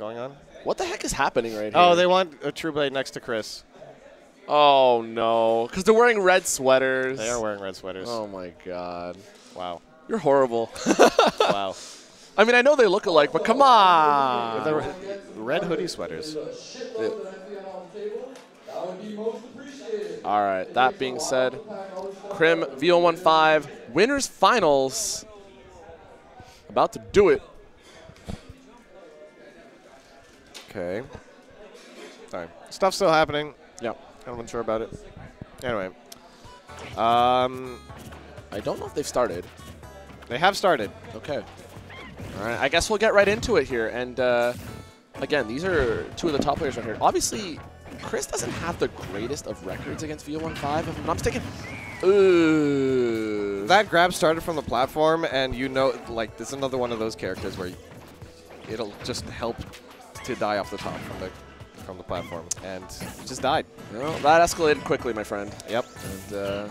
going on? What the heck is happening right oh, here? Oh, they want a True Blade next to Chris. Oh no, because they're wearing red sweaters. They are wearing red sweaters. Oh my god. Wow. You're horrible. wow. I mean, I know they look alike, but come on. The red hoodie sweaters. All right. That being said, Chrim V115 winners finals. About to do it. Okay. Sorry. Stuff's still happening. Yeah. Kind of unsure about it. Anyway. Um, I don't know if they've started. they have started. Okay. All right. I guess we'll get right into it here. And uh, again, these are two of the top players right here. Obviously, Chris doesn't have the greatest of records against V115, if I'm not mistaken. Ooh. That grab started from the platform, and you know, like, this is another one of those characters where it'll just help to die off the top from the from the platform, and he just died. Well, that escalated quickly, my friend. Yep. And uh,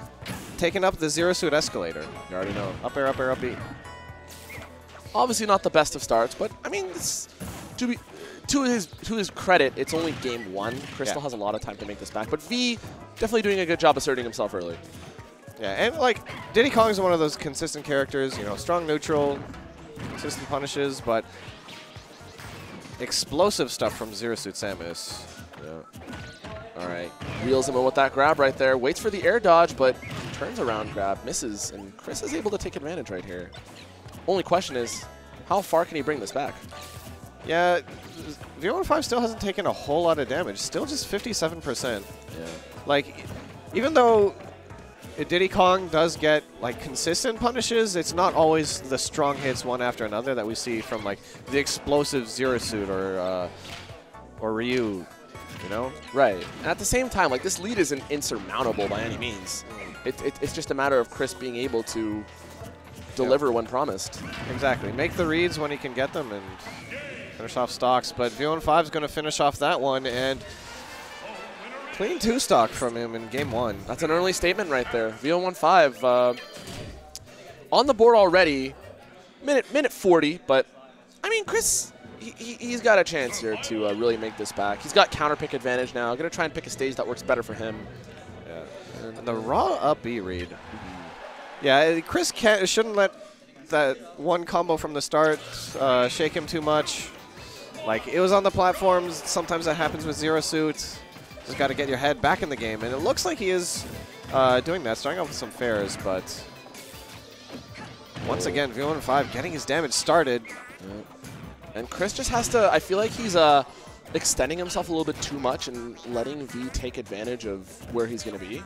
Taking up the zero suit escalator. you already know. Up air, up air, up B. Obviously not the best of starts, but I mean, to be to his to his credit, it's only game one. Crystal Yeah. has a lot of time to make this back, but V definitely doing a good job asserting himself early. Yeah, and like Diddy Kong is one of those consistent characters. You know, strong neutral, consistent punishes, but explosive stuff from Zero Suit Samus. Yeah. All right, wheels him in with that grab right there. Waits for the air dodge, but turns around grab, misses, and Chris is able to take advantage right here. Only question is, how far can he bring this back? Yeah, V15 still hasn't taken a whole lot of damage. Still just 57%. Yeah. Like, even though Diddy Kong does get like consistent punishes, it's not always the strong hits one after another that we see from like the explosive Zero Suit or uh, or Ryu. You know? Right. And at the same time, like this lead isn't insurmountable by any means. It, it, it's just a matter of Chris being able to deliver when promised. Exactly. Make the reads when he can get them and finish off stocks. But V15 is going to finish off that one and clean two stock from him in game one. That's an early statement right there. V115 uh, on the board already. Minute minute 40, but I mean, Chris, he, he's got a chance here to uh, really make this back. He's got counter pick advantage now. Going to try and pick a stage that works better for him. Yeah. And the raw up B read. Yeah, Chris can't, shouldn't let that one combo from the start uh, shake him too much. Like, it was on the platforms. Sometimes that happens with Zero Suit. Just got to get your head back in the game. And it looks like he is uh, doing that, starting off with some fairs, but once again, V15 getting his damage started. And Chris just has to, I feel like he's uh, extending himself a little bit too much and letting V take advantage of where he's going to be.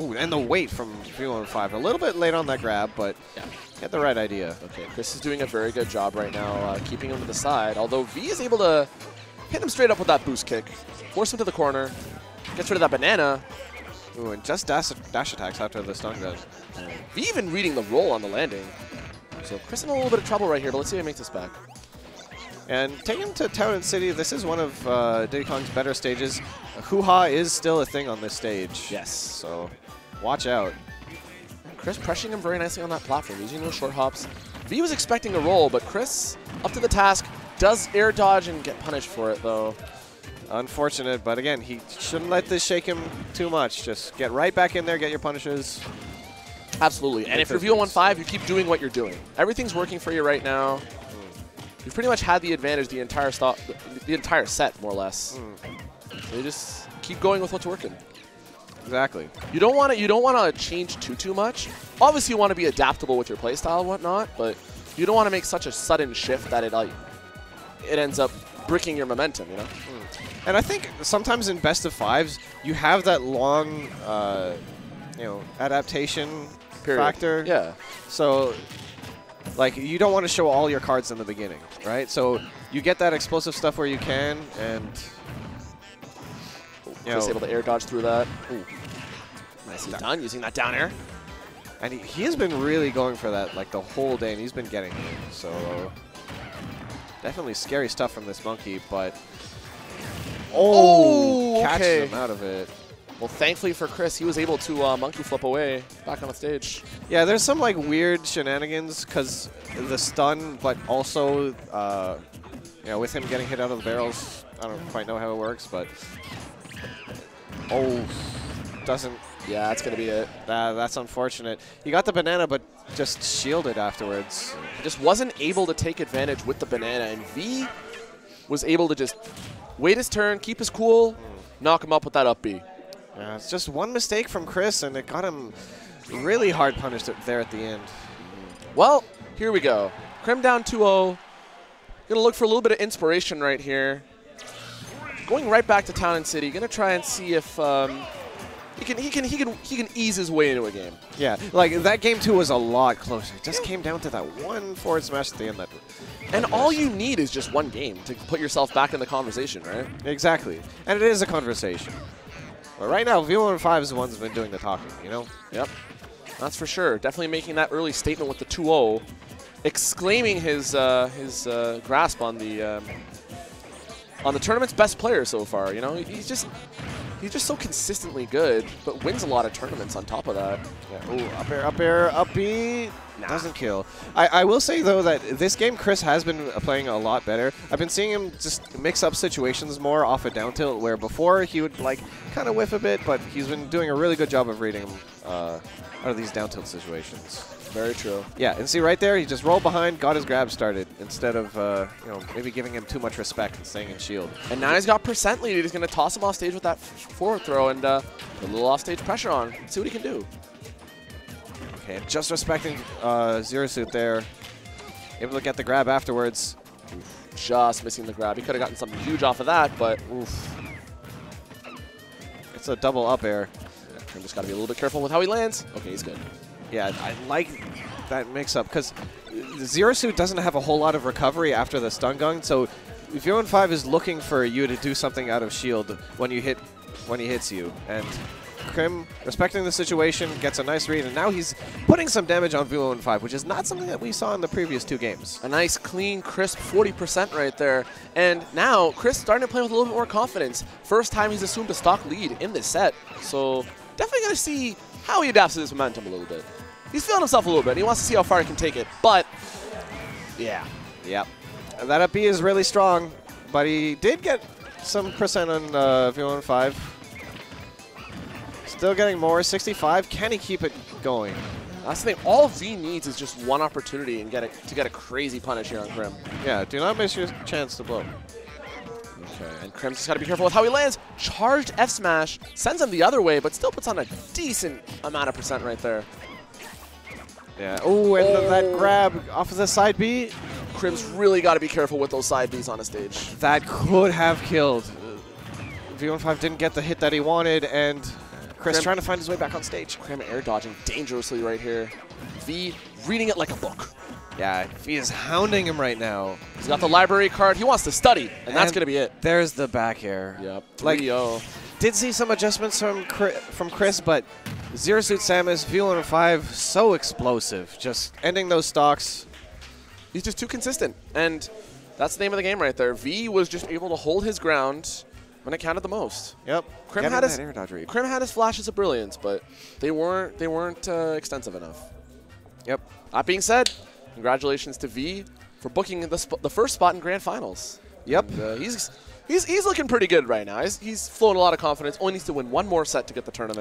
Ooh, and the weight from V15. A little bit late on that grab, but Yeah. get the right idea. Okay, Chris is doing a very good job right now, uh, keeping him to the side. Although V is able to hit him straight up with that boost kick, force him to the corner, gets rid of that banana. Ooh, and just dash, dash attacks after the stun. V even reading the roll on the landing. So Chris in a little bit of trouble right here, but let's see if he makes this back. And taking to Town and City, this is one of uh, Diddy Kong's better stages. Hoo-ha is still a thing on this stage. Yes. So watch out. Chris pressuring him very nicely on that platform, using those short hops. V was expecting a roll, but Chris, up to the task, does air dodge and get punished for it, though. Unfortunate, but again, he shouldn't let this shake him too much. Just get right back in there, get your punishes. Absolutely. And if you're Difference. V115, you keep doing what you're doing. Everything's working for you right now. Hmm. You've pretty much had the advantage the entire stop, the entire set, more or less. Hmm. So you just keep going with what's working. Exactly. You don't want to. You don't want to change too too much. Obviously, you want to be adaptable with your playstyle and whatnot, but you don't want to make such a sudden shift that it like it ends up bricking your momentum. You know. And I think sometimes in best of fives, you have that long, uh, you know, adaptation Period. factor. Yeah. So, like, you don't want to show all your cards in the beginning, right? So you get that explosive stuff where you can, and you Chris know, able to air dodge through that. Ooh. Nicely done using that down air. and he, he has been really going for that like the whole day, and he's been getting it. So definitely scary stuff from this monkey, but Oh, catches okay. him out of it. Well, thankfully for Chris, he was able to uh, monkey flip away back on the stage. Yeah, there's some like weird shenanigans because the stun, but also uh, Yeah, with him getting hit out of the barrels, I don't quite know how it works, but oh, doesn't. Yeah, that's going to be it. Uh, that's unfortunate. He got the banana, but just shielded afterwards. He just wasn't able to take advantage with the banana, and V was able to just wait his turn, keep his cool, knock him up with that up B. Yeah, it's just one mistake from Chris, and it got him really hard punished there at the end. Well, here we go. Chrim down 2-0. Gonna look for a little bit of inspiration right here. Going right back to Town and City. Gonna try and see if um, he can he can he can he can ease his way into a game. Yeah, like that game two was a lot closer. It just came down to that one forward smash at the end. That and all you need is just one game to put yourself back in the conversation, right? Exactly, and it is a conversation. But right now, V115 is the one that's been doing the talking. You know. Yep. That's for sure. Definitely making that early statement with the 2-0, exclaiming his uh, his uh, grasp on the um, on the tournament's best player so far. You know, he's just he's just so consistently good, but wins a lot of tournaments on top of that. Yeah. Ooh, up air, up air, up B. Nah. Doesn't kill. I, I will say, though, that this game Chris has been playing a lot better. I've been seeing him just mix up situations more off a down tilt, where before he would, like, kind of whiff a bit, but he's been doing a really good job of reading him uh, out of these down tilt situations. Very true. Yeah, and see right there, he just rolled behind, got his grab started, instead of, uh, you know, maybe giving him too much respect and staying in shield. And now he's got percent lead. He's going to toss him off stage with that forward throw and uh, a little off stage pressure on. see what he can do. Okay, just respecting uh, Zero Suit there. Able to get the grab afterwards. Oof, just missing the grab. He could have gotten something huge off of that, but oof. It's a double up air. Yeah, just got to be a little bit careful with how he lands. Okay, he's good. Yeah, I like that mix-up because Zero Suit doesn't have a whole lot of recovery after the stun gun, so if Zero Five is looking for you to do something out of shield when you hit when he hits you, and Chrim, respecting the situation, gets a nice read, and now he's putting some damage on V115, which is not something that we saw in the previous two games. A nice, clean, crisp 40% right there. And now, Chris starting to play with a little bit more confidence. First time he's assumed a stock lead in this set. So definitely going to see how he adapts to this momentum a little bit. He's feeling himself a little bit. He wants to see how far he can take it. But, yeah. Yep. That up B is really strong, but he did get some percent on uh, V15. Still getting more, 65. Can he keep it going? That's the thing. All V needs is just one opportunity and get it to get a crazy punish here on Chrim. Yeah, do not miss your chance to blow. Okay, and Chrim's just got to be careful with how he lands. Charged F smash sends him the other way, but still puts on a decent amount of percent right there. Yeah. Ooh, and oh, and that grab off of the side B. Chrim's really got to be careful with those side Bs on a stage. That could have killed. V15 didn't get the hit that he wanted, and Chris Chrim, trying to find his way back on stage. Chrim air dodging dangerously right here. V reading it like a book. Yeah, V is hounding him right now. He's got the library card. He wants to study, and, and that's going to be it. There's the back air. Yep. Like, did see some adjustments from Chris, from Chris, but Zero Suit Samus, V105, so explosive. Just ending those stocks. He's just too consistent. And that's the name of the game right there. V was just able to hold his ground when it counted the most. Yep. Chrim had his. Chrim had his flashes of brilliance, but they weren't they weren't uh, extensive enough. Yep. That being said, congratulations to V for booking the, the first spot in Grand Finals. Yep. And, uh, he's he's he's looking pretty good right now. He's he's flowing a lot of confidence. Only needs to win one more set to get the tournament.